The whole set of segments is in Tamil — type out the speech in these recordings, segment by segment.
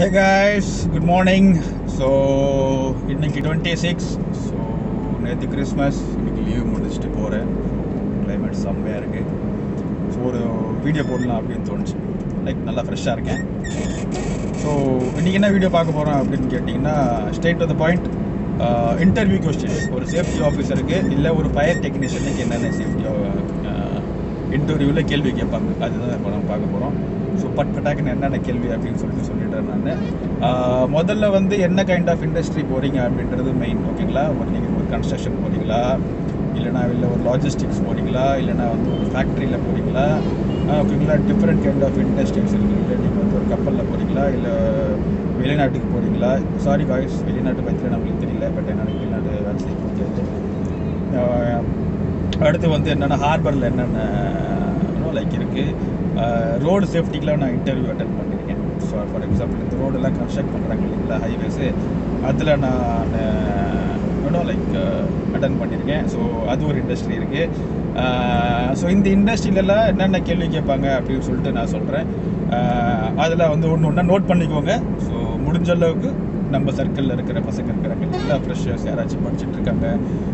Hey guys good morning so இன்னைக்கு டுவெண்ட்டி சிக்ஸ் ஸோ நேற்று கிறிஸ்மஸ் இன்னைக்கு லீவ் முடிச்சுட்டு போகிறேன் கிளைமேட் செம்மையாக இருக்குது ஸோ ஒரு வீடியோ போடலாம் அப்படின்னு தோணுச்சு. லைக் நல்லா ஃப்ரெஷ்ஷாக இருக்கேன். ஸோ இன்றைக்கி என்ன வீடியோ பார்க்க போகிறோம் அப்படின்னு கேட்டிங்கன்னா straight to the point interview questions ஒரு சேஃப்டி ஆஃபீஸருக்கு இல்லை ஒரு ஃபயர் டெக்னீஷியனுக்கு என்னென்ன சேஃப்டி இன்டர்வியூவில் கேள்வி கேட்பாங்க. அதுதான் இப்போ நம்ம பார்க்க போகிறோம் ஸோ பட் பட்டாக்குன்னு என்னென்ன கேள்வி அப்படின்னு சொல்லிட்டு சொல்லிடுறேன் நான். முதல்ல வந்து என்ன கைண்ட் ஆஃப் இண்டஸ்ட்ரி போகிறீங்க அப்படின்றது மெயின் ஓகேங்களா ஒரு நீங்கள் ஒரு கன்ஸ்ட்ரக்ஷன் போகிறீங்களா இல்லைனா இல்லை ஒரு லாஜிஸ்டிக்ஸ் போகிறீங்களா இல்லைனா வந்து ஒரு ஃபேக்ட்ரியில் போகிறீங்களா ஓகேங்களா டிஃப்ரெண்ட் கைண்ட் ஆஃப் இண்டஸ்ட்ரீஸ் இருக்குது இல்லை நீங்கள் வந்து ஒரு கப்பலில் போகிறீங்களா இல்லை வெளிநாட்டுக்கு போகிறீங்களா சாரி காய்ஸ் வெளிநாட்டு பற்றியில் நம்மளுக்கு தெரியல பட் என்னென்ன வெளிநாட்டு வேலை செய்ய முடியாது. அடுத்து வந்து என்னென்ன ஹார்பரில் என்னென்ன லைக் இருக்குது ரோடு சேஃப்டிக்கெலாம் நான் இன்டர்வியூ அட்டன் பண்ணியிருக்கேன். ஸோ ஃபார் எக்ஸாம்பிள் இந்த ரோடெல்லாம் கன்ஸ்ட்ரக்ட் பண்ணுறாங்க இல்லைங்களா ஹைவேஸு அதில் நான் இன்னும் லைக் அட்டன் பண்ணியிருக்கேன். ஸோ அது ஒரு இண்டஸ்ட்ரி இருக்குது ஸோ இந்த இண்டஸ்ட்ரியிலலாம் என்னென்ன கேள்வி கேட்பாங்க அப்படின்னு சொல்லிட்டு நான் சொல்கிறேன் அதில் வந்து ஒன்று ஒன்றா நோட் பண்ணிக்கோங்க. ஸோ முடிஞ்ச அளவுக்கு நம்ம சர்க்கிளில் இருக்கிற பசங்க இருக்கிறாங்க இல்லை ஃப்ரெஷர்ஸ் யாராச்சும் படிச்சுட்டு இருக்காங்க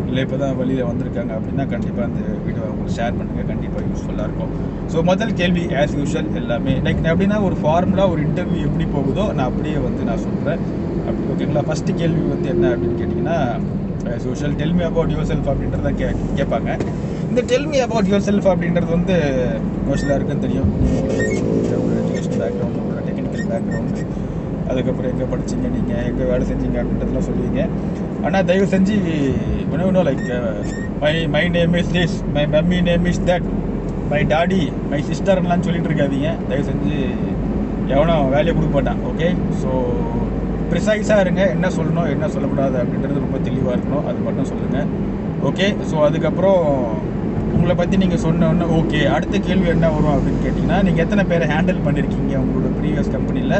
இல்லை இப்போ தான் வெளியில் வந்திருக்காங்க அப்படின்னா கண்டிப்பாக அந்த வீடியோ அவங்களுக்கு ஷேர் பண்ணுங்கள் கண்டிப்பாக யூஸ்ஃபுல்லாக இருக்கும். ஸோ முதல் கேள்வி ஆஸ் யூஷுவல் எல்லாமே லைக் எப்படின்னா ஒரு ஃபார்முலா ஒரு இன்டர்வியூ எப்படி போகுதோ நான் அப்படியே வந்து நான் சொல்கிறேன் அப்படி ஓகேங்களா ஃபஸ்ட்டு கேள்வி வந்து என்ன அப்படின்னு கேட்டிங்கன்னா as usual tell me about yourself அப்படின்றத கே கேட்பாங்க. இந்த டெல்மி அபவுட் யுவர் செல்ஃப் அப்படின்றது வந்து யோசிலாக இருக்குன்னு தெரியும் ஒரு எஜுகேஷன் பேக்ரவுண்ட் ஒரு டெக்னிக்கல் பேக்ரவுண்டு அதுக்கப்புறம் எங்கே படிச்சீங்க நீங்கள் எங்கே வேலை செஞ்சீங்க அப்படின்றதெல்லாம் சொல்லுவீங்க. ஆனால் தயவு செஞ்சு இன்னும் like my my name is this my mummy name is that my daddy my சிஸ்டர்லாம் சொல்லிட்டு இருக்காதீங்க. தயவு செஞ்சு எவனும் வேலையை கொடுக்க மாட்டான் ஓகே ஸோ ப்ரிசைஸாக இருங்க என்ன சொல்லணும் என்ன சொல்லக்கூடாது அப்படின்றது ரொம்ப தெளிவாக இருக்கணும். அது மட்டும் சொல்லுங்கள் ஓகே ஸோ அதுக்கப்புறம் உங்களை பற்றி நீங்கள் சொன்னோன்னே ஓகே அடுத்த கேள்வி என்ன வரும் அப்படின்னு கேட்டிங்கன்னா நீங்கள் எத்தனை பேரை ஹேண்டில் பண்ணியிருக்கீங்க உங்களோட ப்ரீவியஸ் கம்பெனியில்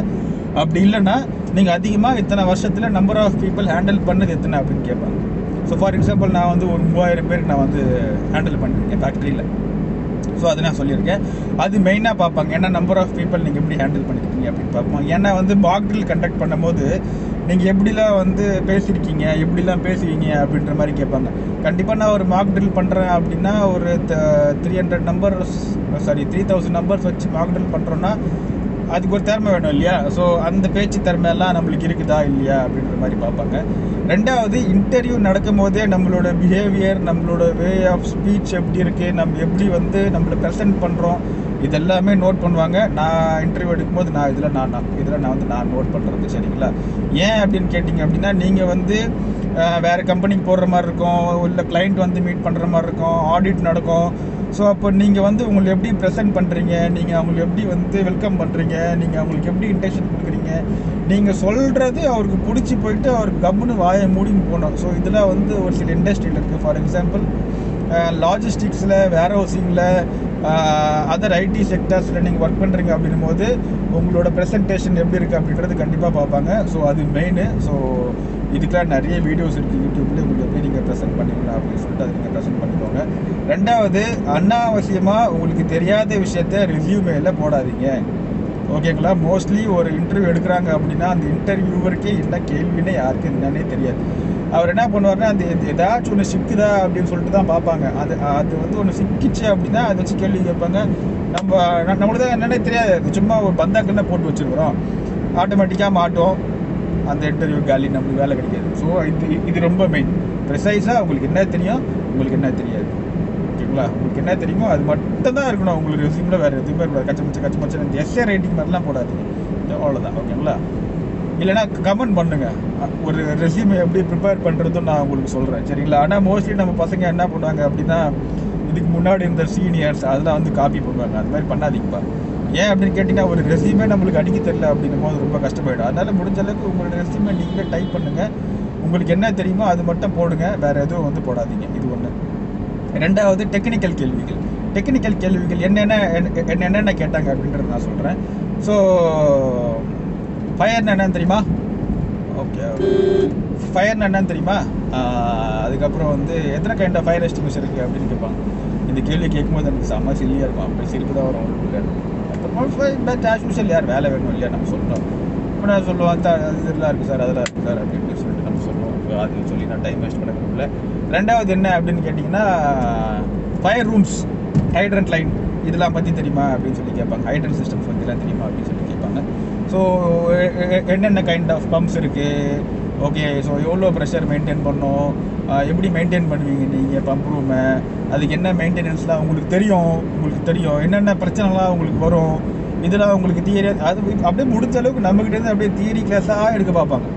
அப்படி இல்லைன்னா நீங்கள் அதிகமாக இத்தனை வருஷத்தில் நம்பர் ஆஃப் பீப்புள் ஹேண்டில் பண்ணது எத்தனை அப்படின்னு கேட்பாங்க. ஸோ ஃபார் எக்ஸாம்பிள் நான் வந்து ஒரு மூவாயிரம் பேருக்கு நான் வந்து ஹேண்டில் பண்ணியிருக்கேன் ஃபேக்ட்ரியில் ஸோ அதை நான் சொல்லியிருக்கேன். அது மெயினாக பார்ப்பாங்க. ஏன்னா நம்பர் ஆஃப் பீப்புள் நீங்கள் எப்படி ஹேண்டில் பண்ணியிருக்கீங்க அப்படின்னு பார்ப்பாங்க. ஏன்னா வந்து மாக் கண்டக்ட் பண்ணும்போது நீங்கள் எப்படிலாம் வந்து பேசியிருக்கீங்க எப்படிலாம் பேசுவீங்க அப்படின்ற மாதிரி கேட்பாங்க. கண்டிப்பாக நான் ஒரு மார்க் ட்ரில் பண்ணுறேன் அப்படின்னா ஒரு three hundred numbers sorry three thousand numbers வச்சு மார்க் ட்ரில் பண்ணுறோன்னா அதுக்கு ஒரு திறமை வேணும் இல்லையா? ஸோ அந்த பேச்சு திறமையெல்லாம் நம்மளுக்கு இருக்குதா இல்லையா அப்படின்ற மாதிரி பார்ப்பாங்க. ரெண்டாவது இன்டர்வியூ நடக்கும் போதே நம்மளோட பிஹேவியர் நம்மளோட வே ஆஃப் ஸ்பீச் எப்படி இருக்குது நம்ம எப்படி வந்து நம்மளை ப்ரெசென்ட் பண்ணுறோம் இதெல்லாமே நோட் பண்ணுவாங்க. நான் இன்டர்வியூ எடுக்கும்போது நான் இதில் நான் நான் இதில் நான் வந்து நான் நோட் பண்ணுறது சரிங்களா? ஏன் அப்படின்னு கேட்டிங்க அப்படின்னா நீங்கள் வந்து வேறு கம்பெனிக்கு போடுற மாதிரி இருக்கும் இல்லை கிளைண்ட் வந்து மீட் பண்ணுற மாதிரி இருக்கும் ஆடிட் நடக்கும் ஸோ அப்போ நீங்கள் வந்து உங்களை எப்படி ப்ரெசென்ட் பண்ணுறீங்க நீங்கள் அவங்களை எப்படி வந்து வெல்கம் பண்ணுறீங்க நீங்கள் அவங்களுக்கு எப்படி இன்டென்ஷன் கொடுக்குறீங்க? நீங்கள் சொல்கிறது அவருக்கு பிடிச்சி போயிட்டு அவருக்கு கம்முன்னு வாயை மூடின்னு போகணும். ஸோ இதில் வந்து ஒரு சில இண்டஸ்ட்ரியில் இருக்குது ஃபார் எக்ஸாம்பிள் லாஜிஸ்டிக்ஸில் வேர் ஹவுசிங்கில் அதர் ஐடி செக்டர்ஸில் நீங்கள் ஒர்க் பண்ணுறீங்க அப்படின்னும் போது உங்களோட ப்ரெசன்டேஷன் எப்படி இருக்குது அப்படின்றது கண்டிப்பாக பார்ப்பாங்க. ஸோ அது மெயின் ஸோ இதுக்கெலாம் நிறைய வீடியோஸ் இருக்குது யூடியூப்பில் உங்களுக்கு எப்படி நீங்கள் ப்ரெசென்ட் பண்ணிக்கலாம் அப்படின்னு சொல்லிட்டு அதை நீங்கள் ப்ரெசென்ட் பண்ணிக்கோங்க. ரெண்டாவது அனாவசியமாக உங்களுக்கு தெரியாத விஷயத்த ரெசியூமேல போடாதீங்க. ஓகேங்களா மோஸ்ட்லி ஒரு இன்டர்வியூ எடுக்கிறாங்க அப்படின்னா அந்த இன்டர்வியூவருக்கே என்ன கேள்வின்னு யாருக்கு என்னன்னே தெரியாது. அவர் என்ன பண்ணுவார்னா அந்த ஏதாச்சும் ஒன்று சிக்குதா அப்படின்னு சொல்லிட்டு தான் பார்ப்பாங்க. அது அது வந்து ஒன்று சிக்கிச்சு அப்படின்னா அதை வச்சு கேள்வி கேட்பாங்க. நம்ம நம்மளுக்கு தான் என்னன்னே தெரியாது. அது சும்மா ஒரு பந்தாக்கல்ல போட்டு வச்சுருக்குறோம். ஆட்டோமேட்டிக்காக மாட்டோம். அந்த இன்டர்வியூ காலி நம்மளுக்கு வேலை கிடைக்காது. ஸோ இது இது ரொம்ப மெயின் ப்ரிசைஸாக உங்களுக்கு என்ன தெரியும்? உங்களுக்கு என்ன தெரியாது. ஓகேங்களா? உங்களுக்கு என்ன தெரியுமோ அது மட்டும் தான் இருக்கணும். உங்களுக்கு ரெசியூமில் வேறு எதுவுமே இருக்கக்கூடாது கச்சமச்ச மச்ச கச்ச எஸ்ஏ ரைட்டிங் மாதிரிலாம் போடாதீங்க. அவ்வளோதான் ஓகேங்களா? இல்லைனா கமெண்ட் பண்ணுங்கள் ஒரு ரெசியூம் எப்படி ப்ரிப்பேர் பண்ணுறதும் நான் உங்களுக்கு சொல்கிறேன் சரிங்களா? ஆனால் மோஸ்ட்லி நம்ம பசங்க என்ன பண்ணுவாங்க அப்படின்னா இதுக்கு முன்னாடி இருந்த சீனியர்ஸ் அதெல்லாம் வந்து காப்பி பண்ணுவாங்க. அது மாதிரி பண்ணாதீங்கப்பா ஏன் அப்படின்னு கேட்டிங்கன்னா ஒரு ரெசியூமே நம்மளுக்கு அடிக்க தெரியல அப்படின்னும் போது ரொம்ப கஷ்டமாயிடும். அதனால் முடிஞ்ச அளவுக்கு உங்களோட ரெசியூமே நீங்களே டைப் பண்ணுங்கள் உங்களுக்கு என்ன தெரியுமோ அது மட்டும் போடுங்க. வேறு எதுவும் வந்து போடாதீங்க. இது ஒன்று ரெண்டாவது டெக்னிக்கல் கேள்விகள். டெக்னிக்கல் கேள்விகள் என்னென்ன என்னென்ன கேட்டாங்க அப்படின்றத நான் சொல்கிறேன் ஸோ ஃபயர்னு என்னன்னு தெரியுமா? ஓகே ஃபயர்னு என்னன்னு தெரியுமா? அதுக்கப்புறம் வந்து எத்தனை கைண்ட் ஆஃப் ஃபயர் எஸ்டிமேஷன் இருக்குது அப்படின்னு கேட்பாங்க இந்த கேள்வி கேட்கும்போது எனக்கு செம்ம சில்லியாக இருக்கும். அப்படி சிரிப்பு தான் வரும் அவங்களுக்குள்ள அப்புறமா பேக் ஆஸ் யூஷுவல் யார் வேலை வேணும் இல்லையா நம்ம சொல்கிறோம் இப்போ நான் சொல்லுவோம்? சார் அது இதெல்லாம் இருக்குது சார் அதெல்லாம் இருக்குது சார் அப்படின்னு சொல்லிட்டு நம்ம சொல்லுவோம். அது சொல்லி நான் டைம் வேஸ்ட் பண்ண ரெண்டாவது என்ன அப்படின்னு கேட்டிங்கன்னா ஃபயர் ரூம்ஸ் ஹைட்ரண்ட் லைன் இதெல்லாம் பற்றி தெரியுமா அப்படின்னு சொல்லி கேட்பாங்க. ஹைட்ரண்ட் சிஸ்டம்ஸ் பற்றிலாம் தெரியுமா அப்படின்னு சொல்லி ஸோ என்னென்ன கைண்ட் ஆஃப் பம்ப்ஸ் இருக்குது ஓகே ஸோ எவ்வளோ ப்ரெஷர் மெயின்டைன் பண்ணும்? எப்படி மெயின்டைன் பண்ணுவீங்க நீங்கள் பம்ப் ரூமை அதுக்கு என்ன மெயின்டெனன்ஸ்லாம் உங்களுக்கு தெரியும்? உங்களுக்கு தெரியும். என்னென்ன பிரச்சனைலாம் உங்களுக்கு வரும்? இதெல்லாம் உங்களுக்கு தியரி அது அப்படியே முடிஞ்ச அளவுக்கு நம்மக்கிட்டேருந்து அப்படியே தியரி கிளாஸாக எடுக்க பார்ப்பாங்க.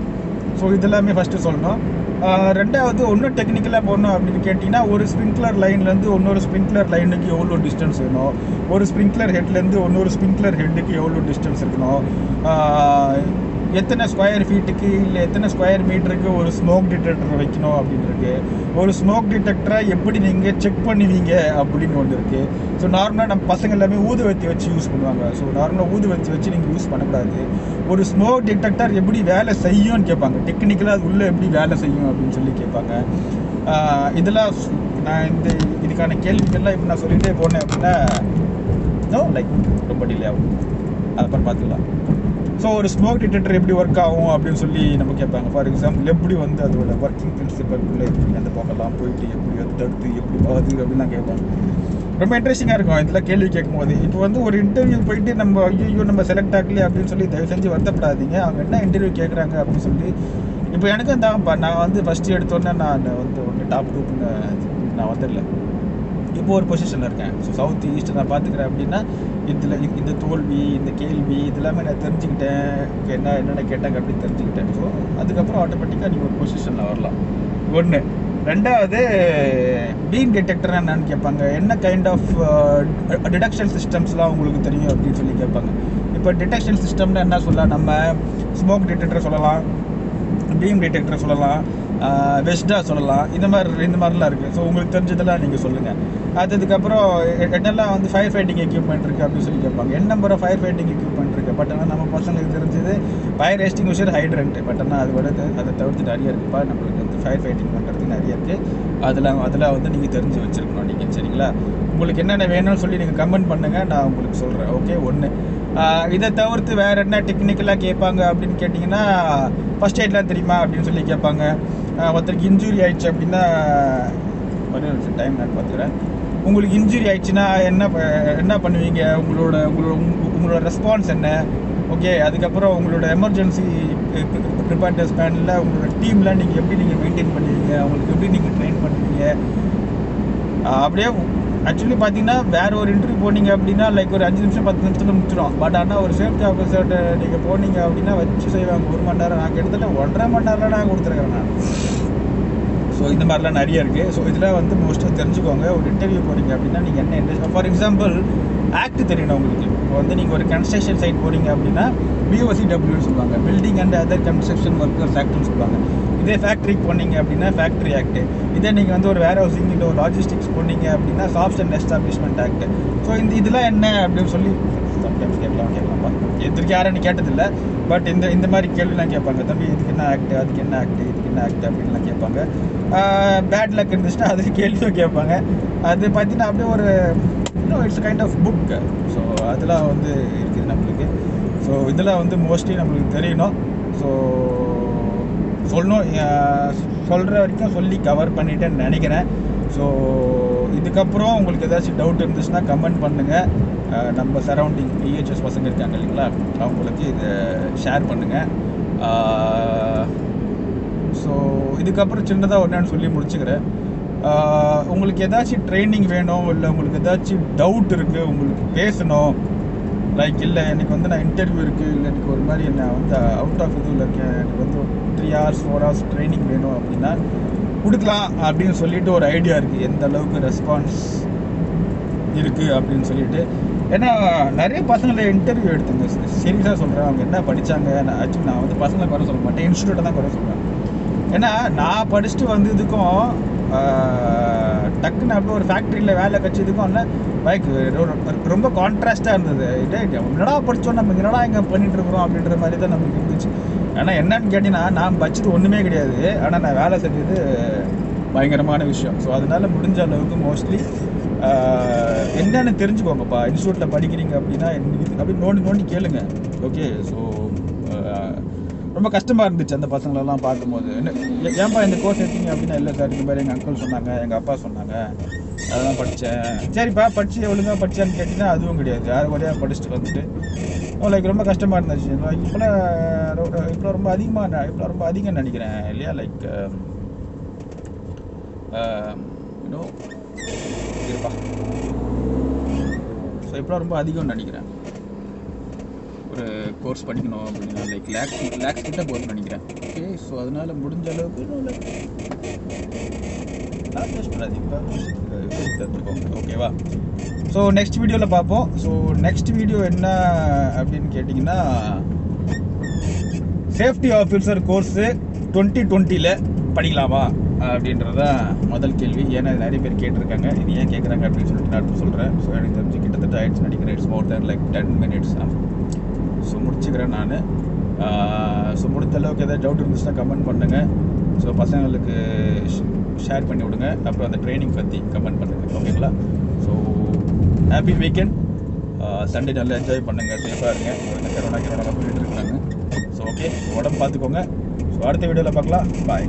ஸோ இதெல்லாமே ஃபஸ்ட்டு சொல்லணும். ரெண்டாவது ஒன்றும் டெக்னிக்கலாக போகணும் அப்படின்னு கேட்டிங்கன்னா ஒரு ஸ்ப்ரிங்க்லர் லைன்லேருந்து இன்னொரு ஸ்ப்ரிங்க்லர் லைனுக்கு எவ்வளோ டிஸ்டன்ஸ் வேணும் ஒரு ஸ்ப்ரிங்க்லர் ஹெட்லேருந்து இன்னொரு ஸ்ப்ரிங்க்லர் ஹெட்டுக்கு எவ்வளோ டிஸ்டன்ஸ் இருக்கணும்? எத்தனை ஸ்கொயர் ஃபீட்டுக்கு இல்லை எத்தனை ஸ்கொயர் மீட்டருக்கு ஒரு ஸ்மோக் டிடெக்டர் வைக்கணும் அப்படின்னு இருக்கு. ஒரு ஸ்மோக் டிடெக்டரை எப்படி நீங்கள் செக் பண்ணுவீங்க அப்படின்னு ஒன்று இருக்குது ஸோ நார்மலாக நம்ம பசங்க எல்லாமே ஊதுவத்தி வச்சு யூஸ் பண்ணுவாங்க. ஸோ நார்மலாக ஊதுவத்தி வச்சு நீங்கள் யூஸ் பண்ணக்கூடாது. ஒரு ஸ்மோக் டிடெக்டர் எப்படி வேலை செய்யும்னு கேட்பாங்க. டெக்னிக்கலாக அது உள்ளே எப்படி வேலை செய்யும் அப்படின்னு சொல்லி கேட்பாங்க. இதெல்லாம் நான் இந்த இதுக்கான கேள்விகள்லாம் இப்போ நான் சொல்லிகிட்டே போனேன் அப்படின்னா லைக் ரொம்ப டிலே ஆகும். அப்புறம் பார்த்துக்கலாம். ஸோ ஒரு ஸ்மோக் டிடெக்டர் எப்படி ஒர்க் ஆகும் அப்படின்னு சொல்லி நம்ம கேட்பாங்க. ஃபார் எக்ஸாம்பிள் எப்படி வந்து அதோட ஒர்க்கிங் பிரின்சிபல்குள்ளே எப்படி அந்த பக்கம்லாம் போயிட்டு எப்படி அது தடுத்து எப்படி ஆகுது அப்படின்லாம் கேட்பாங்க. ரொம்ப இன்ட்ரெஸ்டிங்காக இருக்கும். இதெல்லாம் கேள்வி கேட்கும்போது. இப்போ வந்து ஒரு இன்டர்வியூ போயிட்டு நம்ம ஐயோ நம்ம செலக்ட் ஆகலையே அப்படின்னு சொல்லி தயவு செஞ்சு வருத்தப்படாதீங்க. அவங்க என்ன இன்டர்வியூ கேட்குறாங்க அப்படின்னு சொல்லி இப்போ எனக்கும் தான் நான் வந்து ஃபஸ்ட்டு எடுத்தோன்னே நான் வந்து ஒன்று டாப் டூப்புன்னு நான் வந்துடல இப்போ ஒரு பொசிஷனில் இருக்கேன். ஸோ சவுத் ஈஸ்ட் நான் பார்த்துக்கிறேன் அப்படின்னா இதில் இந்த தோல்வி இந்த கேள்வி இதெல்லாமே நான் தெரிஞ்சுக்கிட்டேன். என்ன என்னென்ன கேட்டாங்க அப்படின்னு தெரிஞ்சுக்கிட்டேன். ஸோ அதுக்கப்புறம் ஆட்டோமேட்டிக்காக நீங்கள் ஒரு பொசிஷனில் வரலாம். ஒன்று ரெண்டாவது பீம் டிடெக்டர் என்னன்னு கேட்பாங்க. என்ன கைண்ட் ஆஃப் டிடக்ஷன் சிஸ்டம்ஸ்லாம் உங்களுக்கு தெரியும் அப்படின்னு சொல்லி கேட்பாங்க. இப்போ டிடெக்ஷன் சிஸ்டம்னு என்ன சொல்லலாம்? நம்ம ஸ்மோக் டிடெக்டர் சொல்லலாம். பீம் டிடெக்டர் சொல்லலாம். பெஸ்ட்டாக சொல்லலாம். இந்த மாதிரி இந்த மாதிரிலாம் இருக்குது ஸோ உங்களுக்கு தெரிஞ்சதெல்லாம் நீங்கள் சொல்லுங்கள் அதுக்கப்புறம் என்னெல்லாம் வந்து ஃபயர் ஃபைட்டிங் எக்யூப்மெண்ட் இருக்குது அப்படின்னு சொல்லி கேட்பாங்க. என்ன number of fire fighting equipment இருக்குது பட் ஆனால் நம்ம பசங்களுக்கு தெரிஞ்சது ஃபயர் எஸ்டிங்யூஷர் ஹைட்ரண்ட் பட் ஆனால் அது விட அதை தவிர்த்து நிறைய இருக்குப்பா நம்மளுக்கு. ஃபயர் ஃபைட்டிங் பண்ணுறதுக்கு நிறைய இருக்குது அதில் அதெல்லாம் வந்து நீங்கள் தெரிஞ்சு வச்சுருக்கணும் நீங்கள் சரிங்களா? உங்களுக்கு என்னென்ன வேணும்னு சொல்லி நீங்கள் கமெண்ட் பண்ணுங்கள் நான் உங்களுக்கு சொல்கிறேன் ஓகே ஒன்று இதை தவிர்த்து வேறு என்ன டெக்னிக்கலாக கேட்பாங்க அப்படின்னு கேட்டிங்கன்னா ஃபஸ்ட் எய்ட்லாம் தெரியுமா அப்படின்னு சொல்லி கேட்பாங்க. ஒருத்தருக்கு இன்ஜுரி ஆயிடுச்சு அப்படின்னா ஒரு டைம் நான் பார்த்துக்கிறேன். உங்களுக்கு இன்ஜுரி ஆயிடுச்சுன்னா என்ன என்ன பண்ணுவீங்க? உங்களோட உங்களோட உங்களோட ரெஸ்பான்ஸ் என்ன? ஓகே அதுக்கப்புறம் உங்களோட எமர்ஜென்சி ப்ரிப்பேர்னஸ் பேனில் உங்களோட டீம்லாம் நீங்கள் எப்படி நீங்கள் மெயின்டைன் பண்ணுவீங்க? அவங்களுக்கு எப்படி நீங்கள் ட்ரெயின் பண்ணுவீங்க? அப்படியே ஆக்சுவலி பார்த்தீங்கன்னா வேறு ஒரு இன்டர்வியூ போனீங்க அப்படின்னா லைக் ஒரு அஞ்சு நிமிஷம் பத்து நிமிஷத்தில் முடிச்சிடும் பட் ஆனால் ஒரு சேஃப்டி ஆஃபீஸர்கிட்ட நீங்கள் போனீங்க அப்படின்னா வச்சு செய்வாங்க. ஒரு மணி நேரம் நான் கிட்டத்தட்ட ஒன்றரை மணி நேரம் நான் கொடுத்துருக்கேன் நான். ஸோ இந்த மாதிரிலாம் நிறைய இருக்குது ஸோ இதில் வந்து மோஸ்ட்டாக தெரிஞ்சுக்கோங்க. ஒரு இன்டர்வியூ போகிறீங்க அப்படின்னா நீங்கள் என்ன இன்ட்ரெஸ்ட் ஃபார் எக்ஸாம்பிள் ஆக்ட் தெரியணும் உங்களுக்கு. இப்போ வந்து நீங்கள் ஒரு கன்ஸ்ட்ரக்ஷன் சைட் போகிறீங்க அப்படின்னா பிஓசிடபிள்யூன்னு சொல்லுவாங்க. Building and other construction workers ஆக்ட்னு சொல்லுவாங்க. இதே ஃபேக்ட்ரிக்கு போனீங்க அப்படின்னா ஃபேக்ட்ரி ஆக்ட் இதே நீங்கள் வந்து ஒரு வேர் ஹவுசிங் இல்லை ஒரு லாஜிஸ்டிக்ஸ் போனீங்க அப்படின்னா shop and establishment act so இந்த இதெல்லாம் என்ன அப்படின்னு சொல்லி சம்டைம்ஸ் கேட்கலாம் கேட்கலாம்ப்பா எதிர்க்கு யாருன்னு கேட்டதில்லை. பட் இந்த இந்த மாதிரி கேள்விலாம் கேட்பாங்க. தம்பி இதுக்கு என்ன ஆக்ட் அதுக்கு என்ன ஆக்ட் இதுக்கு என்ன ஆக்ட் அப்படின்லாம் கேட்பாங்க. பேட் லக் இருந்துச்சுன்னா அதுக்கு கேள்வியும் கேட்பாங்க. அது பார்த்தீங்கன்னா அப்படியே ஒரு இன்னும் it's kind of book so அதெல்லாம் வந்து இருக்குது நம்மளுக்கு. ஸோ இதெல்லாம் வந்து மோஸ்ட்லி நம்மளுக்கு தெரியணும். ஸோ சொல்லணும் சொல்கிற வரைக்கும் சொல்லி கவர் பண்ணிட்டேன்னு நினைக்கிறேன். ஸோ இதுக்கப்புறம் உங்களுக்கு ஏதாச்சும் டவுட் இருந்துச்சுன்னா கமெண்ட் பண்ணுங்கள் நம்ம சரௌண்டிங் பிஹெச்எஸ் பசங்க இருக்காங்க இல்லைங்களா? அவங்களுக்கு இதை ஷேர் பண்ணுங்கள் ஸோ இதுக்கப்புறம் சின்னதாக ஒன்றான்னு சொல்லி முடிச்சுக்கிறேன். உங்களுக்கு ஏதாச்சும் ட்ரைனிங் வேணும் இல்லை உங்களுக்கு ஏதாச்சும் டவுட் இருக்குது உங்களுக்கு பேசணும் லைக் இல்லை எனக்கு வந்து நான் இன்டர்வியூ இருக்குது இல்லை எனக்கு ஒரு மாதிரி நான் வந்து அவுட் ஆஃப் இதுவில் இருக்கேன் எனக்கு வந்து three hours four hours training வேணும் அப்படின்னா கொடுக்கலாம் அப்படின்னு சொல்லிட்டு ஒரு ஐடியா இருக்குது எந்த அளவுக்கு ரெஸ்பான்ஸ் இருக்குது அப்படின்னு சொல்லிட்டு ஏன்னா நிறைய பசங்களை இன்டர்வியூ எடுத்துங்க சீரியஸாக சொல்கிறேன் அவங்க என்ன படித்தாங்க நான் ஆக்சுவலி நான் வந்து பசங்களை குறை சொல்ல மாட்டேன் இன்ஸ்டியூட்டை தான் குறை சொல்கிறேன் ஏன்னா நான் படிச்சுட்டு வந்ததுக்கும் டக்குன்னு அப்படி ஒரு ஃபேக்ட்ரியில் வேலை கட்சதுக்கும் இல்லை பைக் ரொம்ப கான்ட்ராஸ்டாக இருந்தது. என்னடா படித்தோம் நம்ம என்னடா இங்கே பண்ணிட்டு இருக்கிறோம் அப்படின்ற மாதிரி தான் நமக்கு இருந்துச்சு. ஆனால் என்னன்னு கேட்டிங்கன்னா நான் படிச்சது ஒன்றுமே கிடையாது. ஆனால் நான் வேலை செஞ்சது பயங்கரமான விஷயம். ஸோ அதனால் முடிஞ்ச அளவுக்கு மோஸ்ட்லி என்னன்னு தெரிஞ்சுக்கோங்கப்பா. இன்ஸ்டியூட்டில் படிக்கிறீங்க அப்படின்னா என்ன- அப்படி நோண்டி நோண்டி கேளுங்க. ஓகே ஸோ ரொம்ப கஷ்டமாக இருந்துச்சு அந்த பசங்களெல்லாம் பார்க்கும்போது. என்ன ஏன்பா இந்த கோர்ஸ் எடுத்தீங்க அப்படின்னா இல்லை சார் இந்த மாதிரி எங்கள் அங்கிள் சொன்னாங்க எங்கள் அப்பா சொன்னாங்க. அதெல்லாம் படித்தேன் சரிப்பா படித்து ஒழுங்காக படிச்சான்னு கேட்டிங்கன்னா அதுவும் கிடையாது. யார் வழியாக படிச்சுட்டு வந்துட்டு. லைக் ரொம்ப கஷ்டமாக இருந்துச்சு. இப்போலாம் இப்போ ரொம்ப அதிகமாக இப்போ ரொம்ப அதிகம் நினைக்கிறேன் இல்லையா? லைக் யூனோ இருப்பா ஸோ இப்போ ரொம்ப அதிகம்னு நினைக்கிறேன். ஒரு கோர்ஸ் படிக்கணும் அப்படின்னா லைக் லேக்ஸ் லேக்ஸ் கிட்ட போகணும்னு நினைக்கிறேன். ஓகே ஸோ அதனால் முடிஞ்ச அளவுக்கு ஓகேவா ஸோ நெக்ஸ்ட் வீடியோவில் பார்ப்போம். ஸோ நெக்ஸ்ட் வீடியோ என்ன அப்படின்னு கேட்டிங்கன்னா சேஃப்டி ஆஃபீஸர் கோர்ஸு டுவெண்ட்டி டுவெண்ட்டியில் படிக்கலாமா அப்படின்றத முதல் கேள்வி. ஏன்னா நிறைய பேர் கேட்டிருக்காங்க. இது ஏன் கேட்குறாங்க அப்படின்னு சொல்லிட்டு நான் சொல்கிறேன் ஸோ எனக்கு தெரிஞ்சு கிட்டத்தட்ட ஆயிடுச்சு நினைக்கிறேன். It's more than like ten minutes தான் முடிச்சுக்கிறேன் நான். ஸோ முடித்த அளவுக்கு ஏதாவது டவுட் இருந்துச்சுன்னா கமெண்ட் பண்ணுங்கள் ஸோ பசங்களுக்கு ஷேர் பண்ணி விடுங்க. அப்புறம் அந்த ட்ரைனிங் பற்றி கமெண்ட் பண்ணுங்கள் ஓகேங்களா ஸோ ஹாப்பி வீக்கெண்ட் சண்டே நல்லா என்ஜாய் பண்ணுங்கள் சேஃபாக இருங்க. இந்த கரோனா கரோனா போயிட்டு இருக்காங்க ஸோ ஓகே உடம்பு பார்த்துக்கோங்க. ஸோ அடுத்த வீடியோவில் பார்க்கலாம். பாய்